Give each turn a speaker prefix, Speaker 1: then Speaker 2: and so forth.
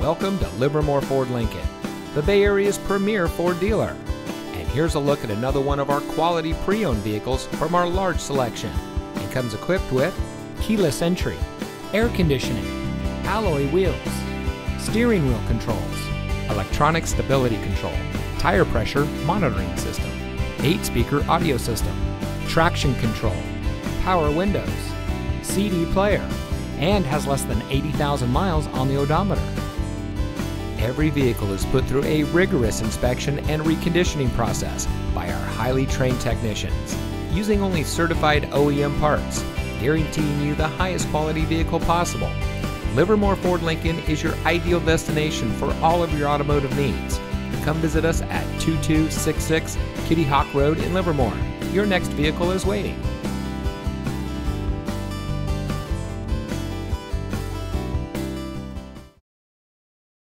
Speaker 1: Welcome to Livermore Ford Lincoln, the Bay Area's premier Ford dealer. And here's a look at another one of our quality pre owned vehicles from our large selection. It comes equipped with keyless entry, air conditioning, alloy wheels, steering wheel controls, electronic stability control, tire pressure monitoring system, 8 speaker audio system, traction control, power windows, CD player, and has less than 80,000 miles on the odometer. Every vehicle is put through a rigorous inspection and reconditioning process by our highly trained technicians, using only certified OEM parts, guaranteeing you the highest quality vehicle possible. Livermore Ford Lincoln is your ideal destination for all of your automotive needs. Come visit us at 2266 Kitty Hawk Road in Livermore. Your next vehicle is waiting.